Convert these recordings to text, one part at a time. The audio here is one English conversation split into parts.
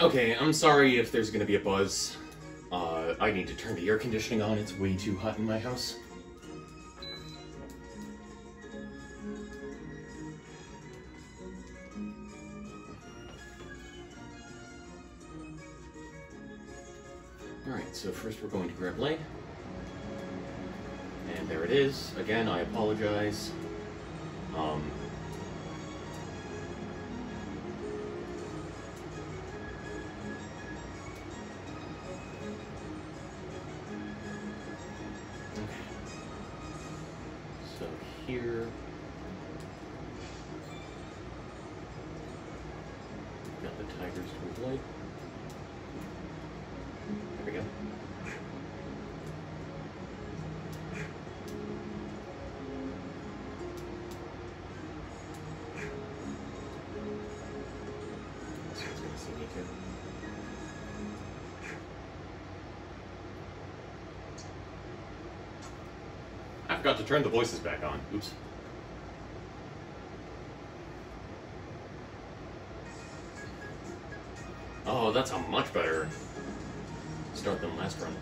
Okay, I'm sorry if there's gonna be a buzz. Uh, I need to turn the air conditioning on. It's way too hot in my house. Alright, so first we're going to grab leg. Again, I apologize. Um, okay. So here. Forgot to turn the voices back on. Oops. Oh, that's a much better start than last run.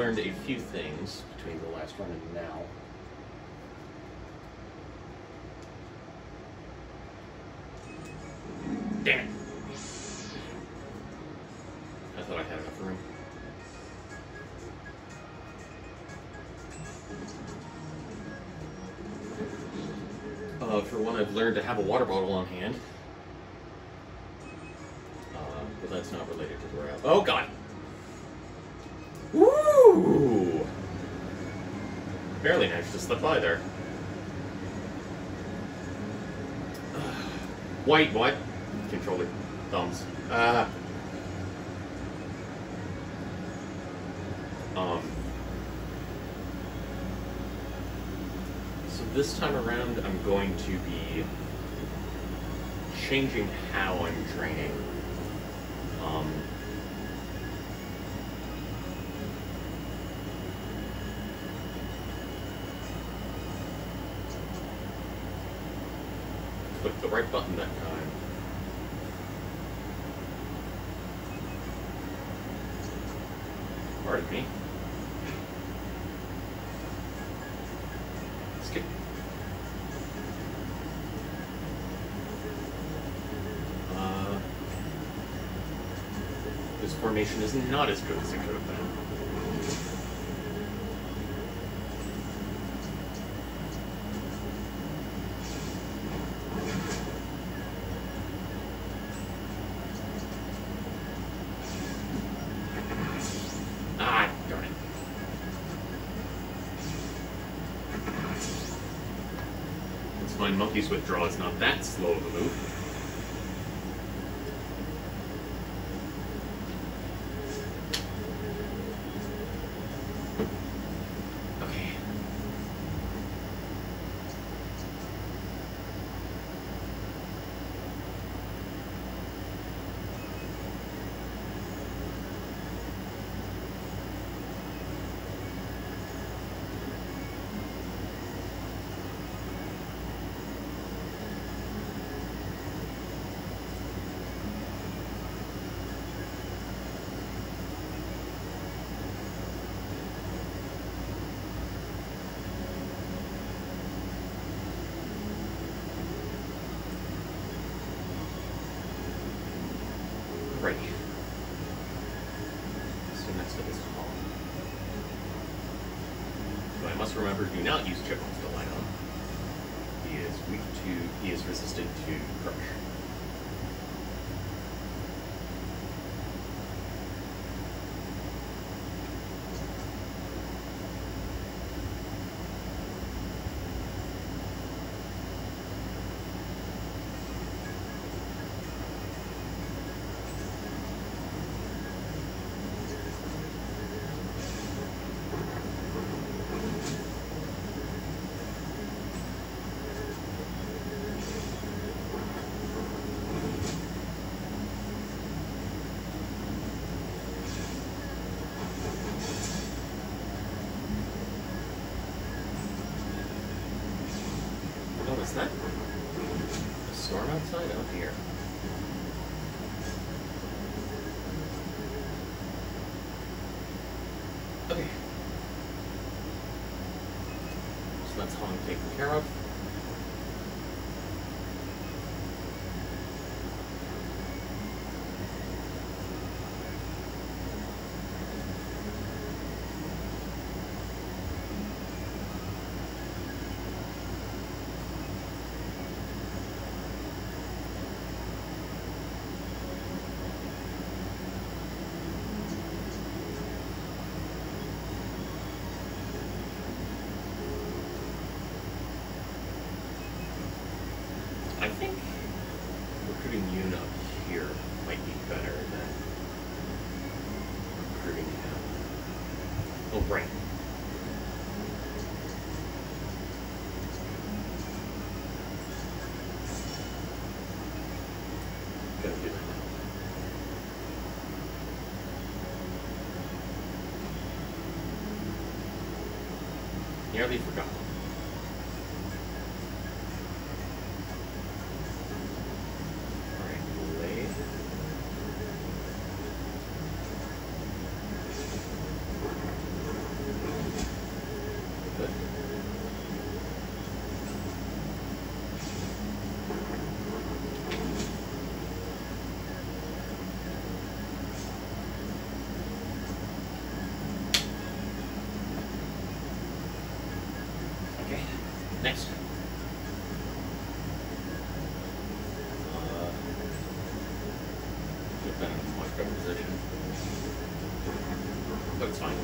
Learned a few things between the last run and now. Damn it. I thought I had enough room. Uh, for one, I've learned to have a water bottle on hand. Uh, but that's not related to the route. Oh, God! Slip by there. White, what? Controller thumbs. Ah. Um, so this time around, I'm going to be changing how I'm training. Um, click the right button that time. Pardon me. Skip. Uh, this formation is not as good as it could have been. Ah, Monkey's withdrawal is not that slow of a move. Hong taken care of. I think recruiting up here might be better than recruiting him. Oh, right. Gotta do that. Nearly forgot. Alright, blade. Good. Okay, next. Uh, Get that in a much better position. But it's fine.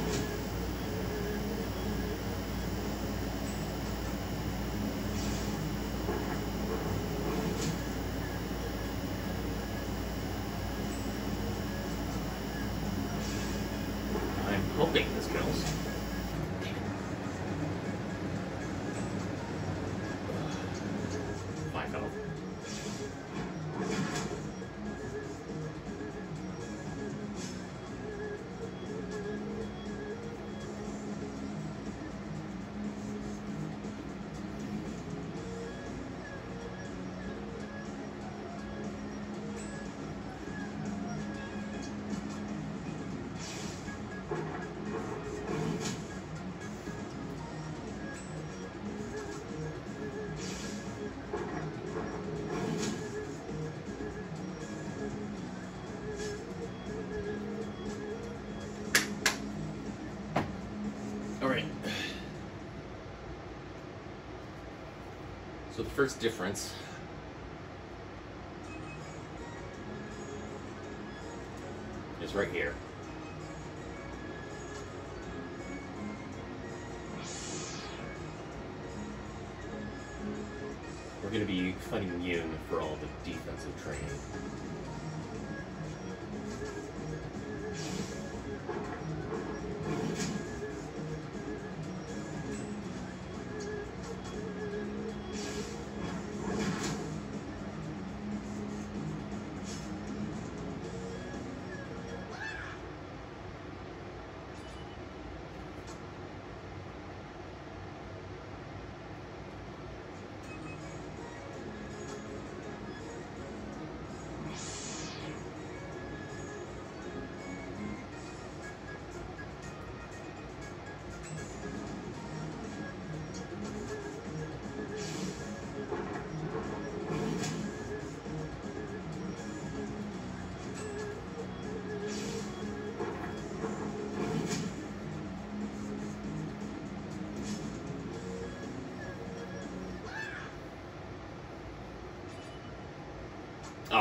I'm hoping this kills. So the first difference is right here. We're going to be fighting Yun for all the defensive training.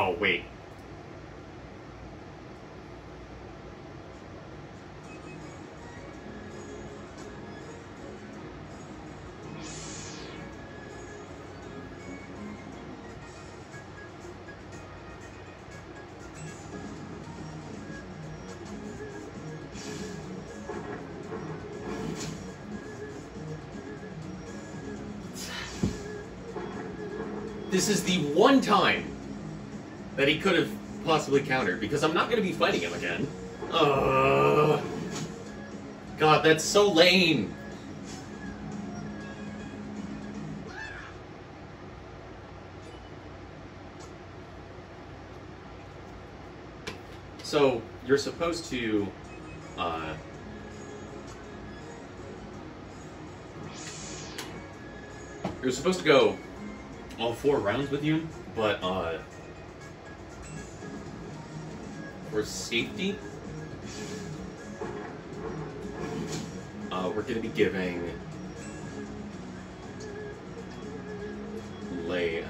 Oh, wait. This is the one time that he could have possibly countered because I'm not going to be fighting him again. Ugh. God, that's so lame. So you're supposed to. Uh, you're supposed to go all four rounds with you, but uh, for safety, uh, we're going to be giving Lei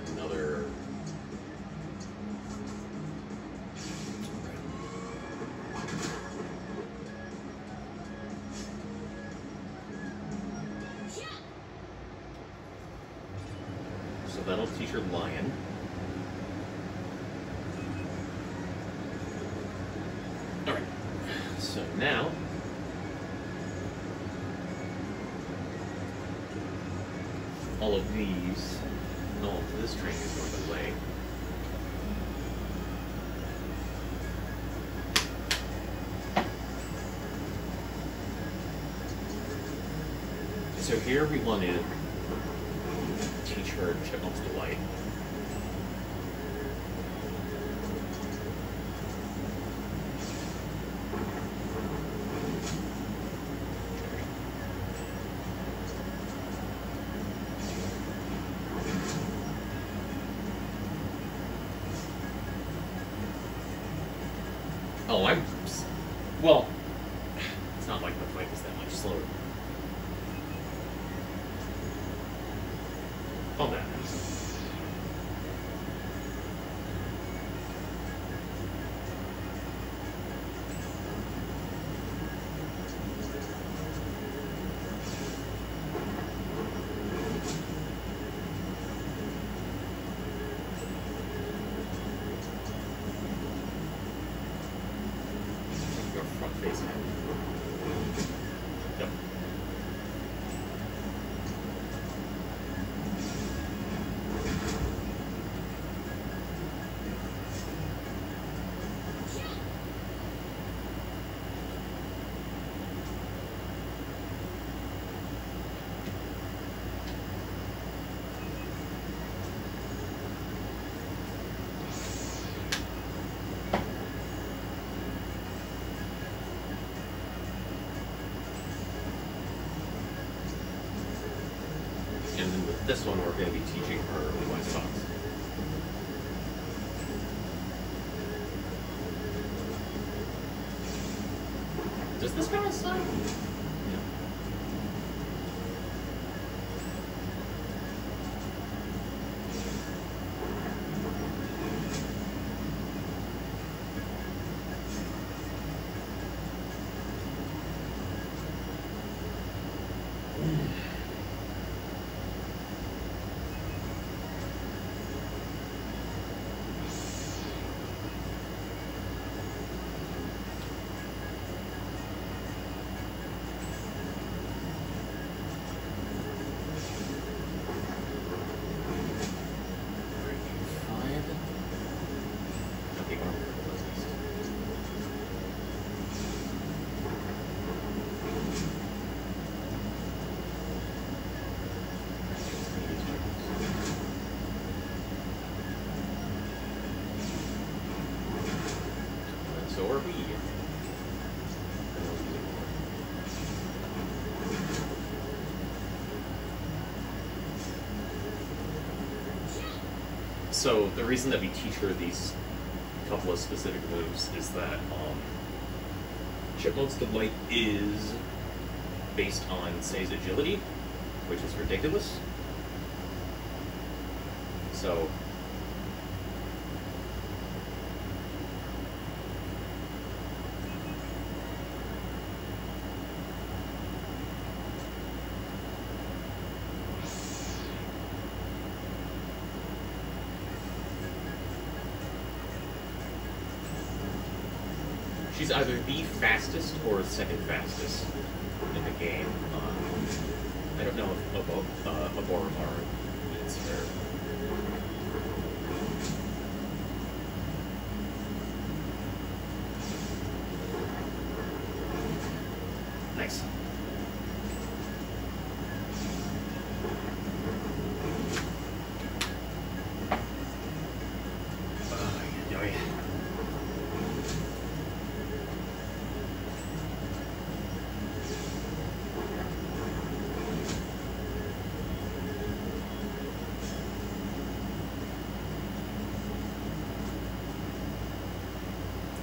We want teach her Chipmunk's Delight. Oh, I'm. s- Well, it's not like the fight was that much slower. Calm down. Your front facing. Yep. And then with this one, we're going to be teaching her Levi's socks. Does this count as sign? Yeah. Five. Okay, go on. And so are we. So the reason that we teach her these couple of specific moves is that um, Chipmunk's Delight is based on Say's agility, which is ridiculous. So she's either the fastest or second fastest in the game. Um, I don't know if Abo- uh, Aboramar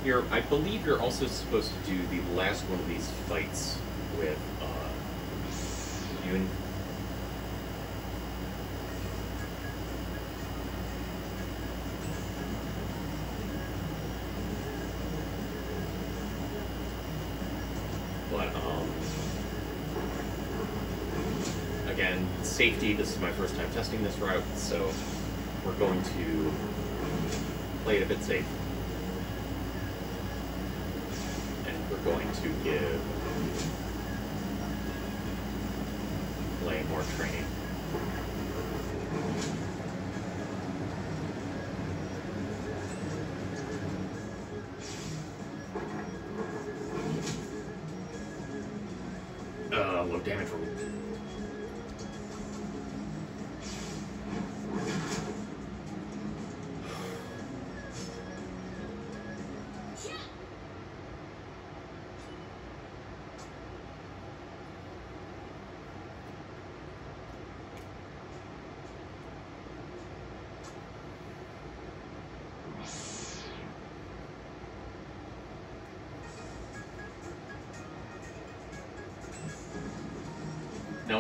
You're, I believe you're also supposed to do the last one of these fights with uh, Yun. But um, again, safety. This is my first time testing this route, so we're going to play it a bit safe. and we're going to give Lane more training.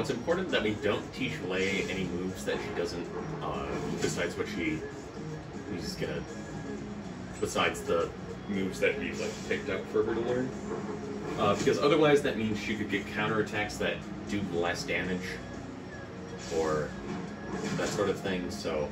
It's important that we don't teach Lei any moves that she doesn't, uh, besides what she, she's gonna, besides the moves that we like picked up for her to learn. Uh, because otherwise that means she could get counterattacks that do less damage, or that sort of thing, so.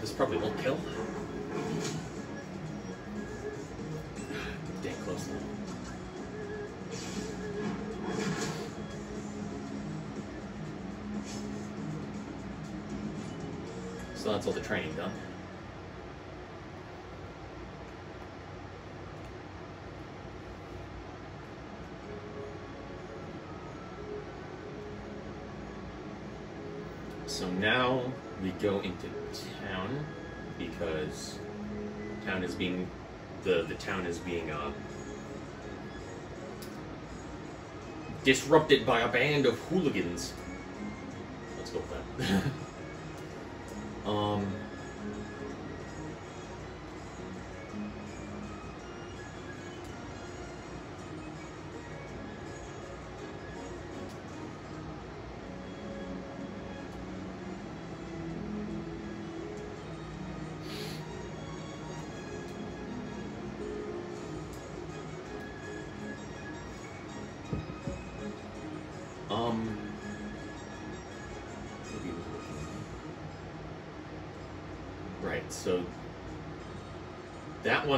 This probably won't kill. Dang close. So that's all the training done. So now we go into town because town is being the the town is being uh, disrupted by a band of hooligans. Let's go with that. Um.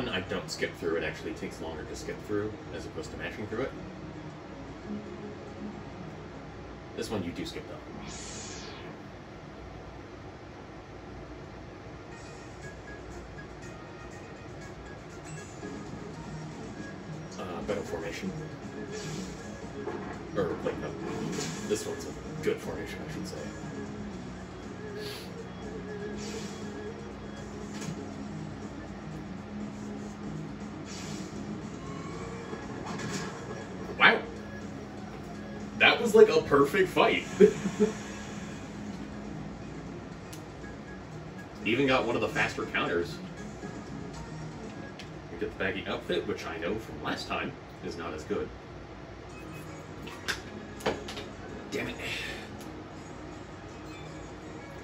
one I don't skip through, it actually takes longer to skip through as opposed to mashing through it. This one you do skip though. Uh, better formation. Or, like, no, this one's a good formation, I should say. Was like a perfect fight. Even got one of the faster counters. We get the baggy outfit, which I know from last time is not as good. Damn it.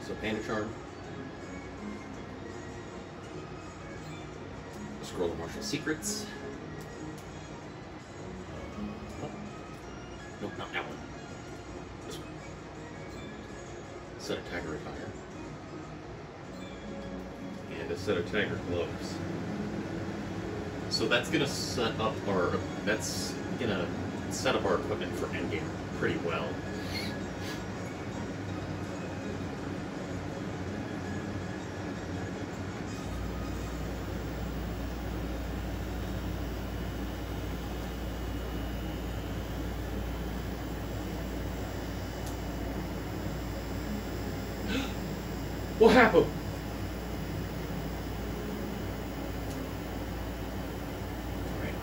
So Panda Charm. Scroll of Martial Secrets. So that's gonna set up our that's gonna set up our equipment for endgame pretty well. What happened? Alright.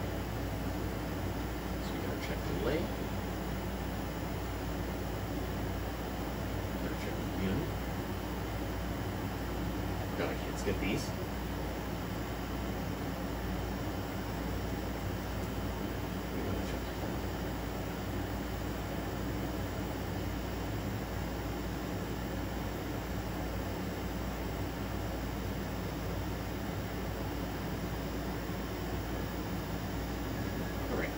So we gotta check delay. Gotta check again. God, I can't skip these. We gotta check. Alright.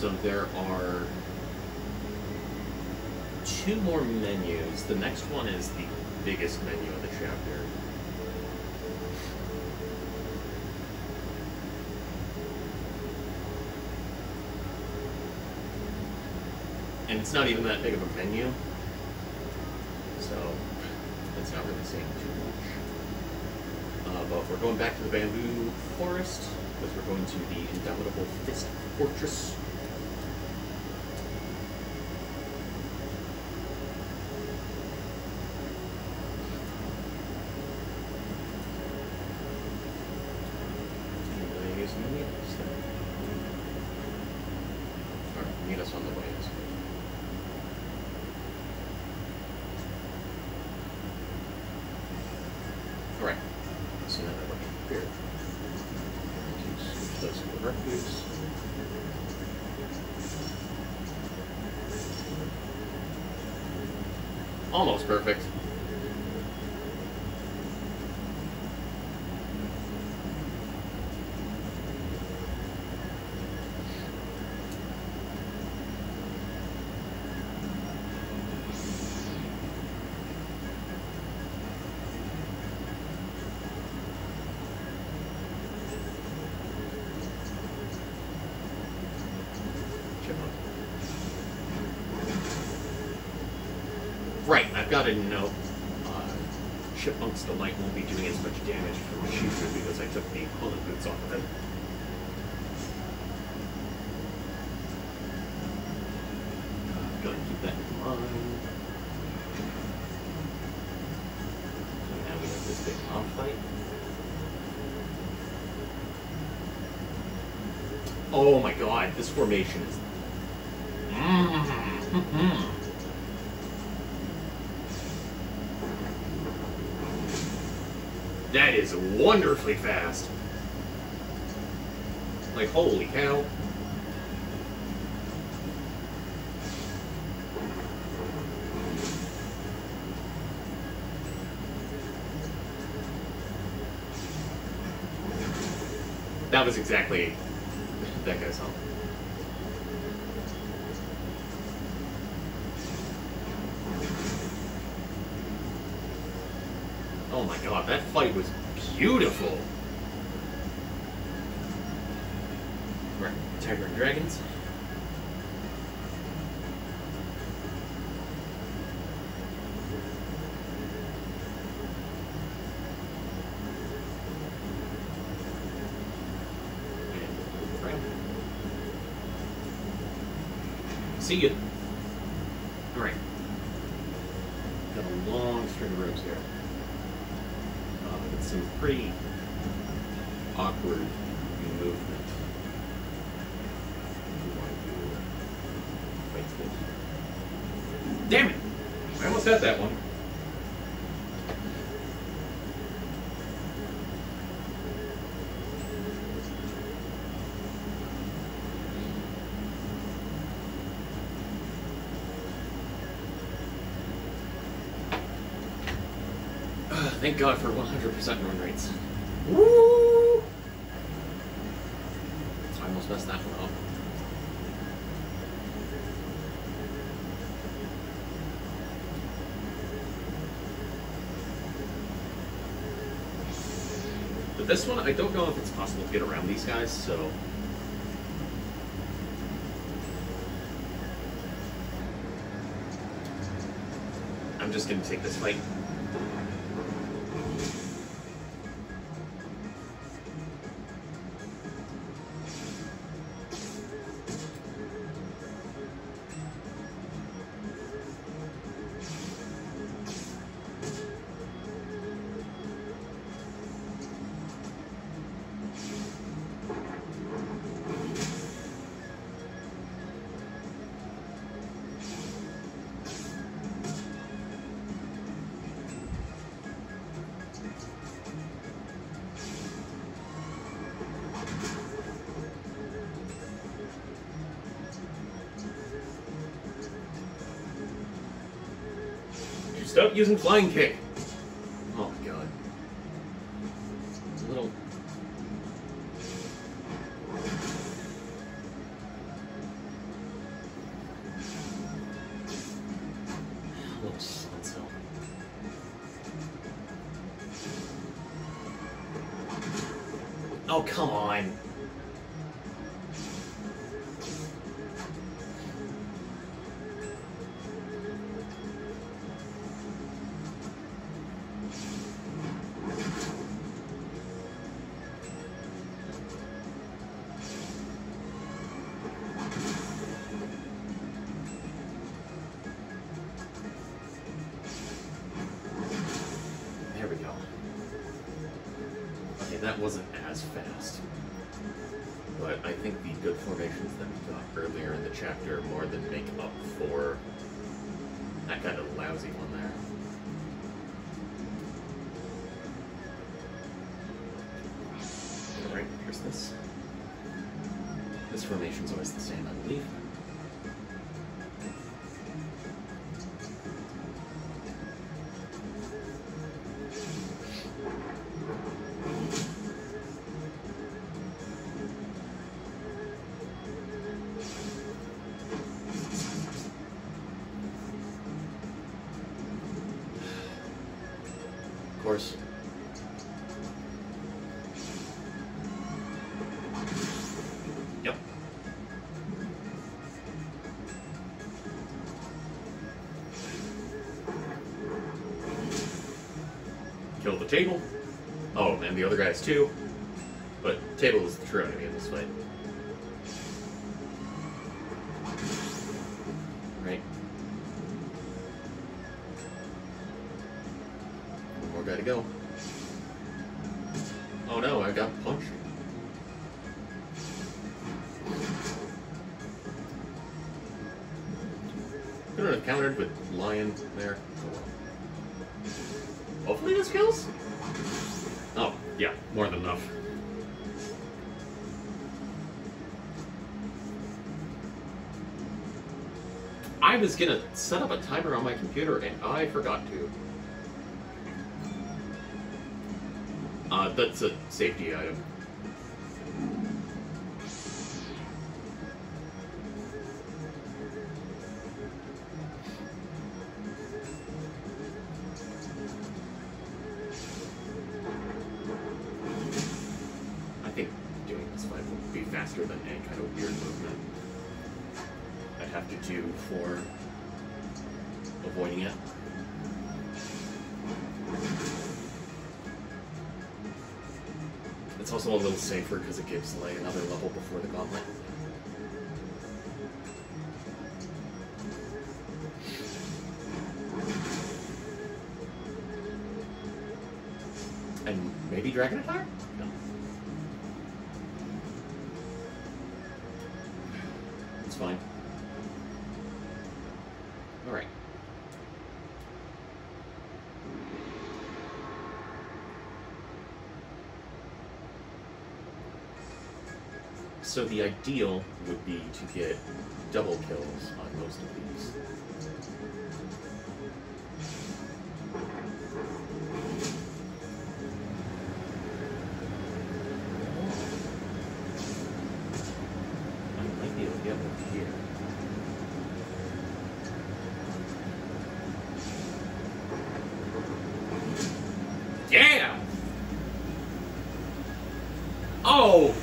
So there are two more menus. The next one is the biggest menu of the chapter. And it's not even that big of a menu. So it's not really saying too much. Uh, but we're going back to the bamboo forest because we're going to the indomitable fist fortress. And I guess we need us then. Or meet us on the way. I suppose. Alright. So now that we're here. Switch those to the recluse. Almost perfect. Chipmunk. Right, I've got to note uh, Chipmunk's Delight won't be doing as much damage from shooter because I took the equivalent boots off of him. Uh, gotta keep that in mind. So now we have this big mob fight. Oh my god, this formation is. Mm-hmm. That is wonderfully fast. Like, holy cow. That was exactly that guy's home. Oh my god, that fight was beautiful. Right, Tiger and Dragons. See you. All right. Got a long string of rooms here. Uh, with some pretty awkward movement. Damn it! I almost had that one. Thank God for 100% run rates. Woo! I almost messed that one up. But this one, I don't know if it's possible to get around these guys, so. I'm just gonna take this fight. You using flying kick. This. This formation's always the same, I believe. Table. Oh, and the other guys too. But table is the true enemy in this fight. I was gonna set up a timer on my computer and I forgot to. Uh, that's a safety item. So the ideal would be to get double kills on most of these.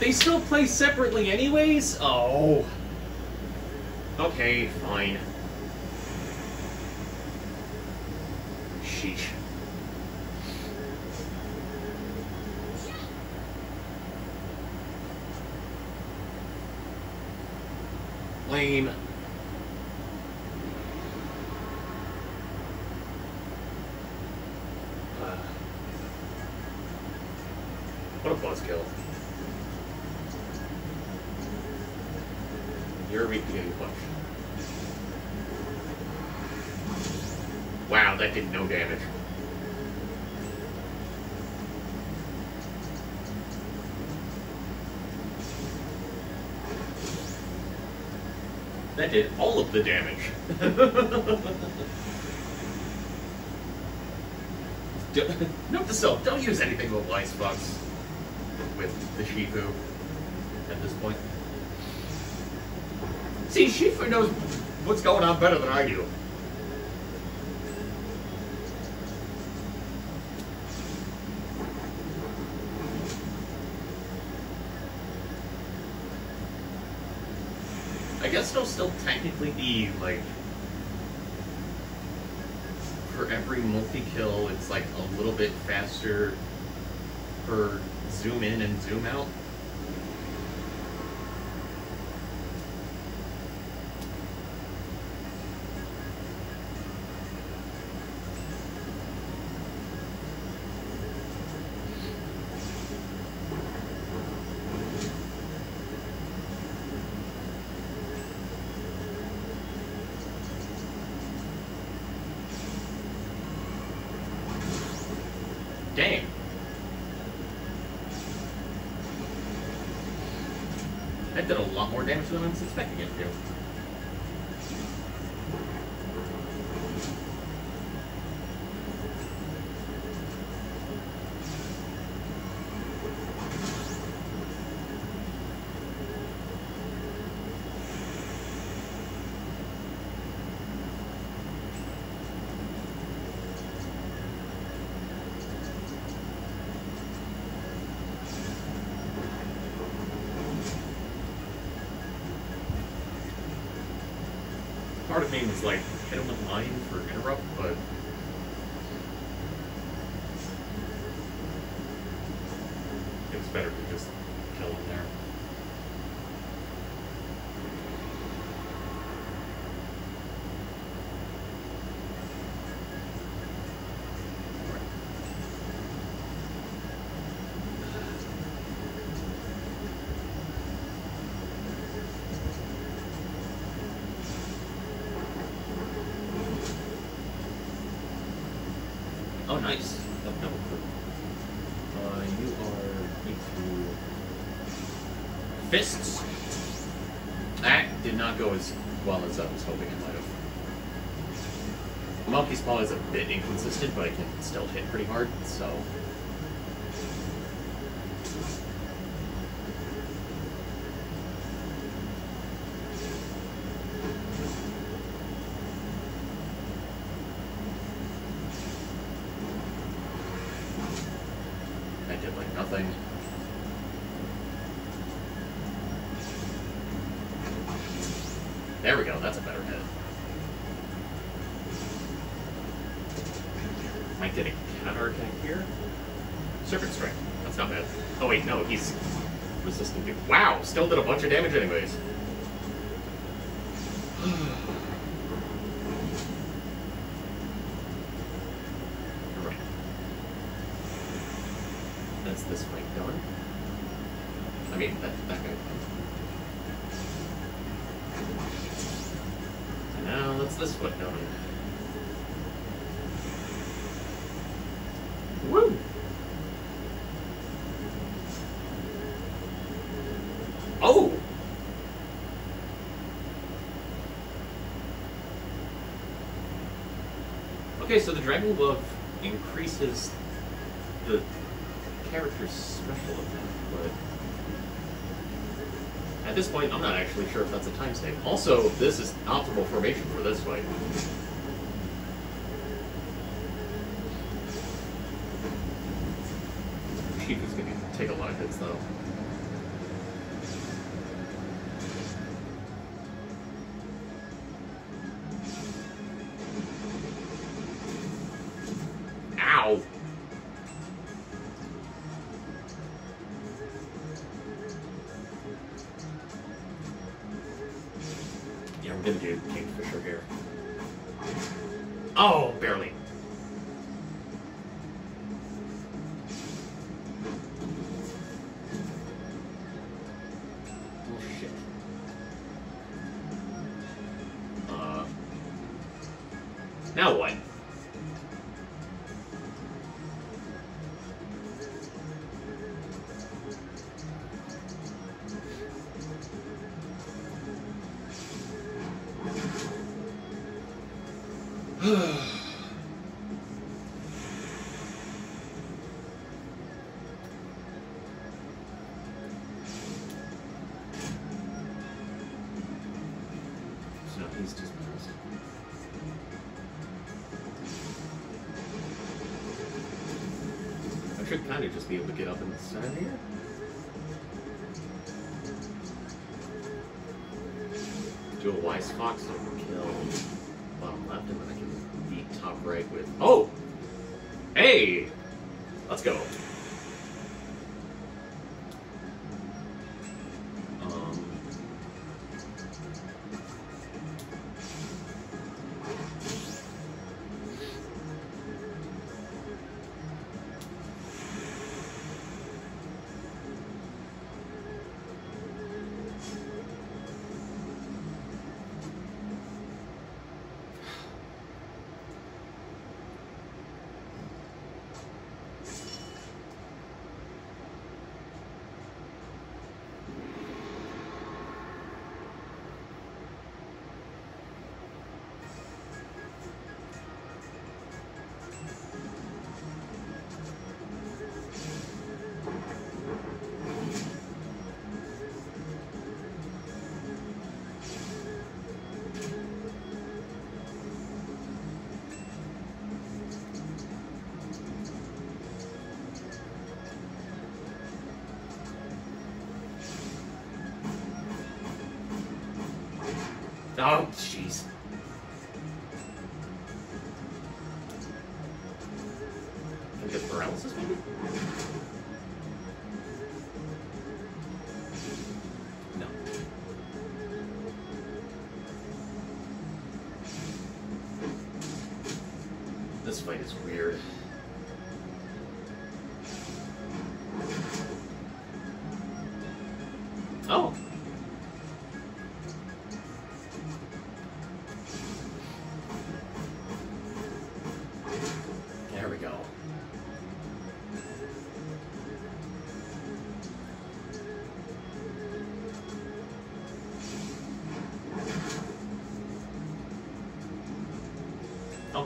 They still play separately anyways? Oh. Okay, fine. Sheesh. Lame. Uh, what a buzzkill. You're a weak beginning push. Wow, that did no damage. That did all of the damage. Note to self, don't use anything wise fox with the Shifu at this point. See, Shifu knows what's going on better than I do. It'll still technically be like for every multi-kill, it's like a little bit faster per zoom in and zoom out. Dang. That did a lot more damage than I was expecting it to. Of like, hit him with line for interrupt, but it was better to just kill him there. Oh, nice. Oh, no. Uh, you are into fists. That did not go as well as I was hoping it might have. Paw is a bit inconsistent, but it can still hit pretty hard, so. I did like nothing. There we go, that's a better Might get a counter attack here. Serpent Strike. That's not bad. Oh wait, no, he's resistant to. Wow, still did a bunch of damage anyways. Alright. that's this fight done. I mean, that, that guy. And now that's this foot done. Woo! Oh! Okay, so the Dragon Glove increases the character's special attack, but at this point, I'm not actually sure if that's a time save. Also, this is optimal formation for this fight. Chief is going to take a lot of hits, though. Ow! Yeah, we're gonna do Kingfisher here. Oh. Oh get up in the center here. Do a wise fox Oh, jeez. Can I get paralysis? No. This fight is weird.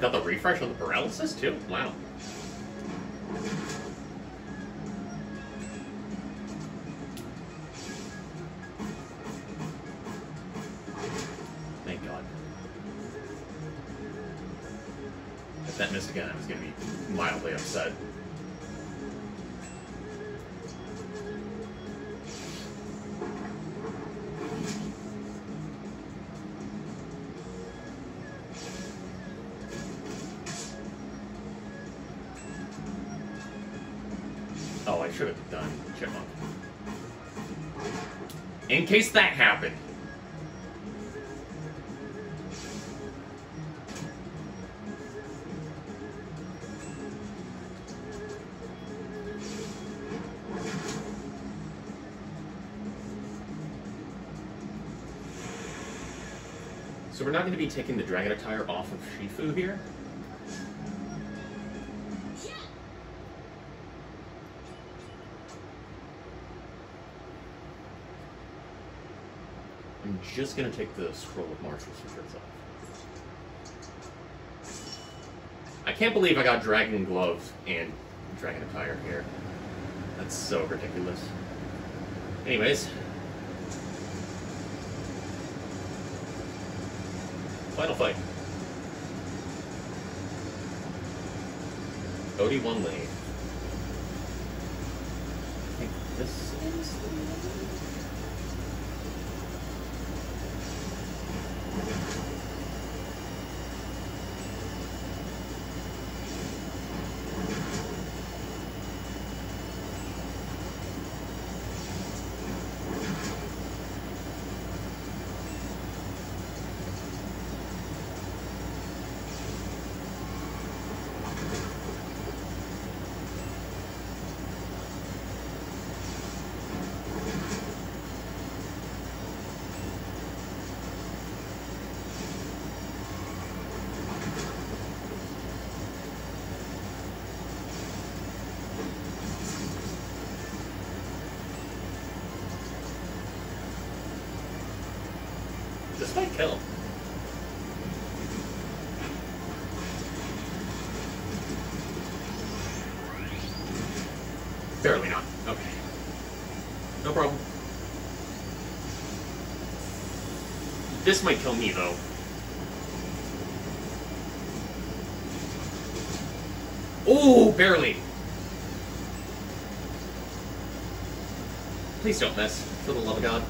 Got the refresh on the paralysis too? Wow. case that happened. So we're not going to be taking the dragon attire off of Shifu here. Just going to take the scroll of martial secrets off. I can't believe I got dragon gloves and dragon attire here. That's so ridiculous. Anyways. Final fight. Ou Di Wan Lee. I think this is This might kill. Barely not. Okay. No problem. This might kill me, though. Oh, barely. Please don't miss, for the love of God.